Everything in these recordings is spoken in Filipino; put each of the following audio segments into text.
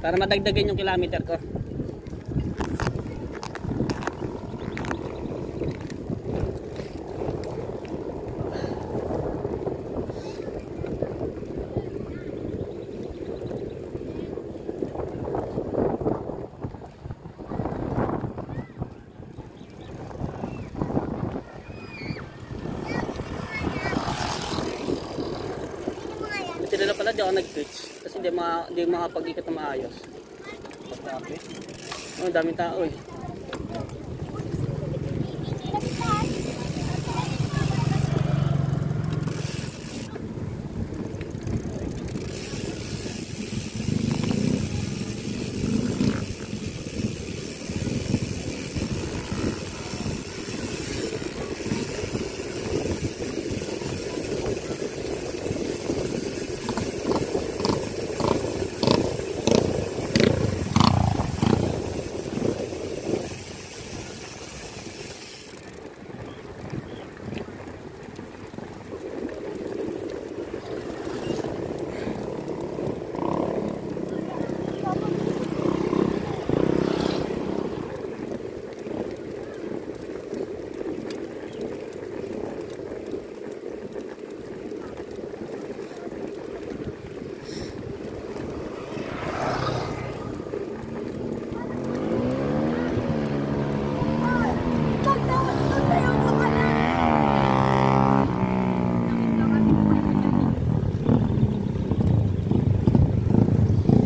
Para madagdagan yung kilometer ko. Buti na lang pala di ako nag-twitch. Kasi di, ma di makapag-ikot na maayos. Oh, daming tao eh.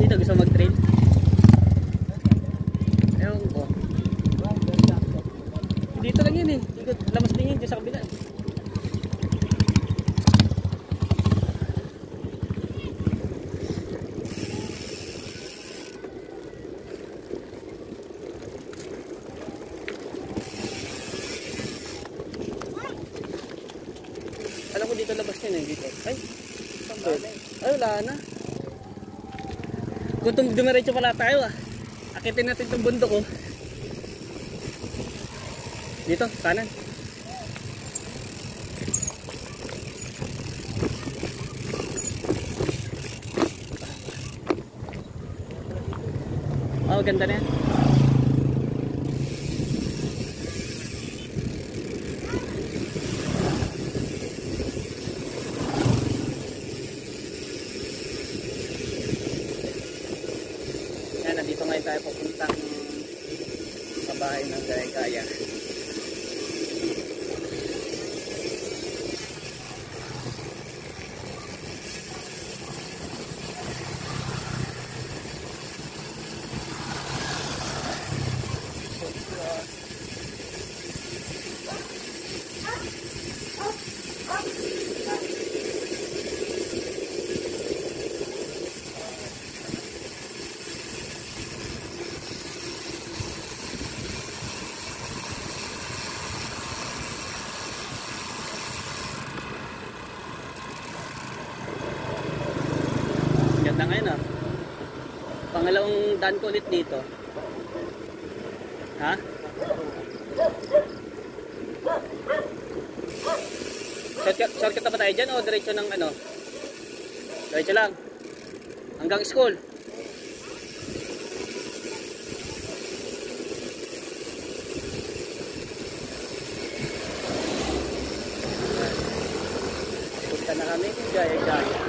Dito gusto mag-trail. Ewan ko. Dito lang yun eh. Dito, lamas din yun dyan sa kabila. eh. Alam ko dito labas yun eh. Dito. Ay, saan ba yun? Na. Kung dumiretso pala tayo ah. Akitin natin itong bundok oh. Dito, kanan. Oh, ganda na. Yan, pupuntang sa bahay ng Garekaya. Ganda ngayon ah. Pangalawang daan ko ulit dito. Ha? Shortcut, shortcut na ba tayo dyan o diretso ng ano? Diretso lang. Hanggang school. Punta na kami Gaya-Gaya.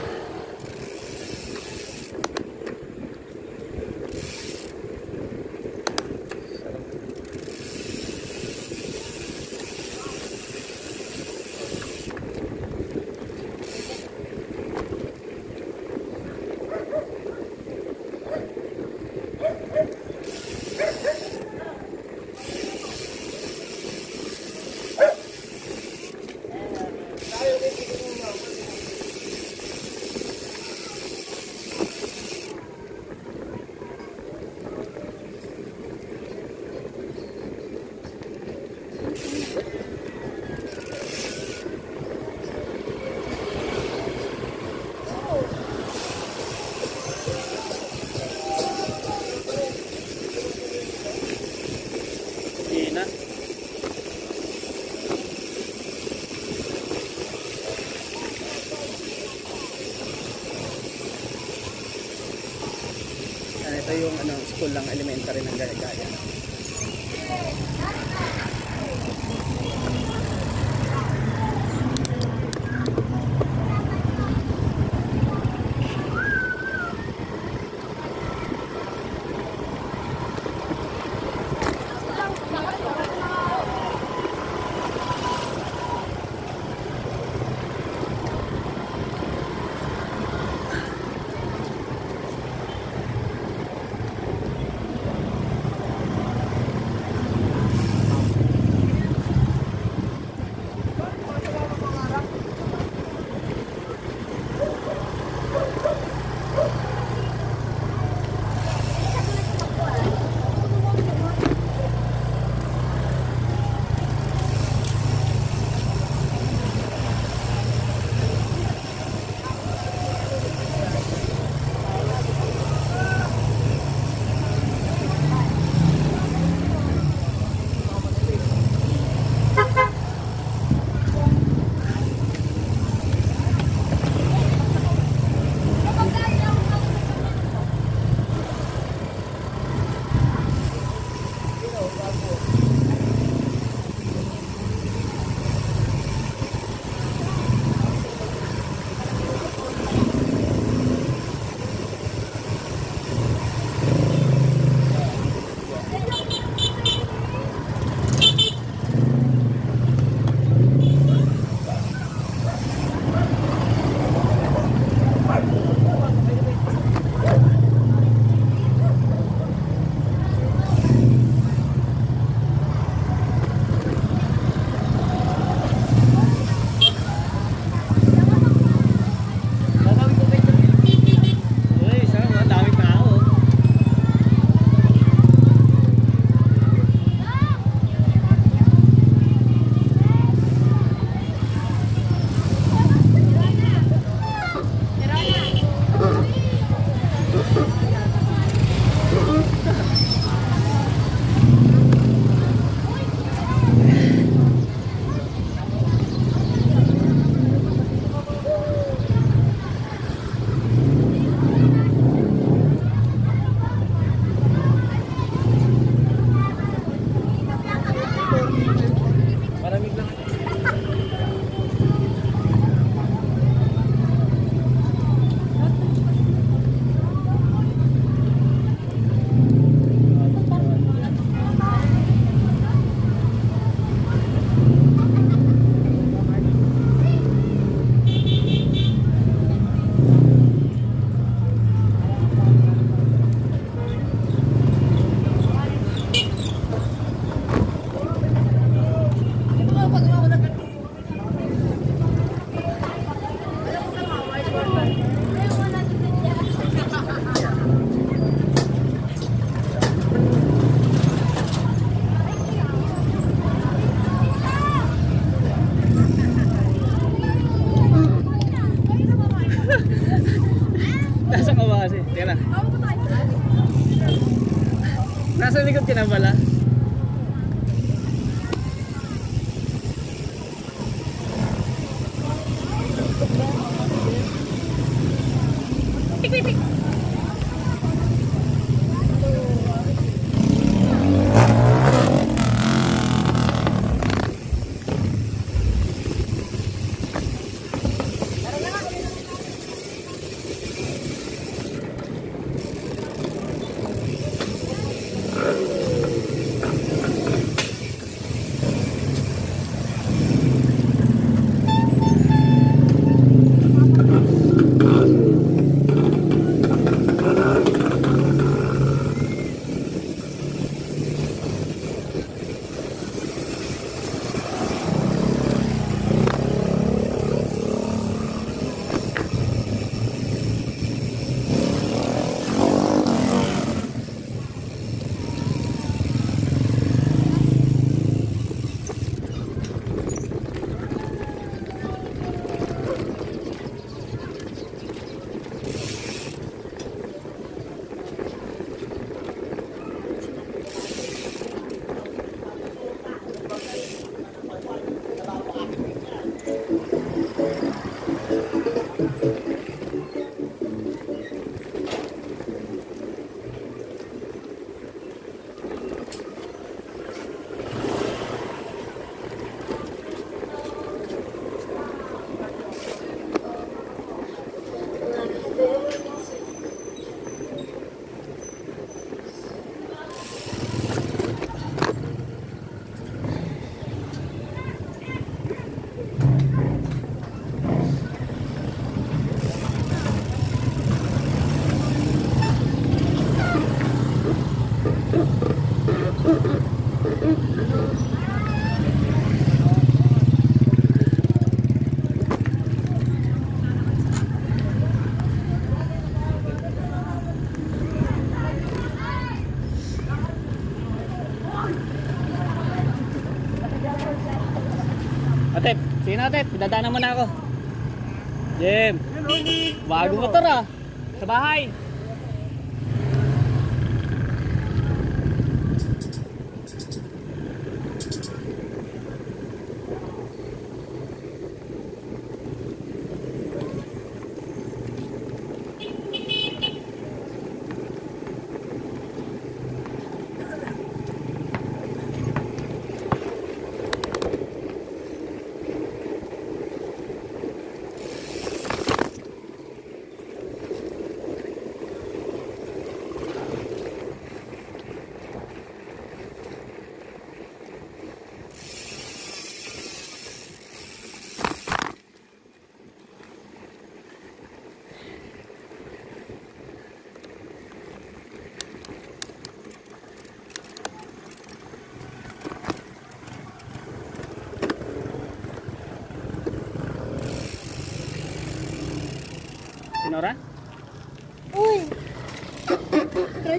Ano, school lang elementary ng Gaya-Gaya. Nasa likod ka na pala. Sige natin, dadaanan mo na ako. Jem, bago motor ah. Sa bahay.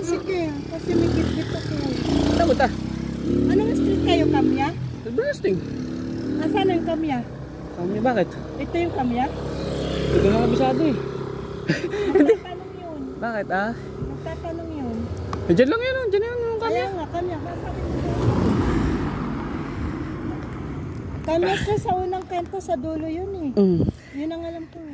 Tricycle, kasi may gitgit ako. Ba ta? Anong street kayo, Kamya? Bursting. Nasaan yung Kamya? Kami bakit? Ito yung Kamya? Hindi ko na kabisado eh. Magtatanong yun. Bakit ah? Magtatanong yun. Diyan lang yun, oh. diyan yun yung Kaya kanya. nga, Kamya. Kamya ka sa unang kanto sa dulo yun eh. Mm. Yun ang alam ko.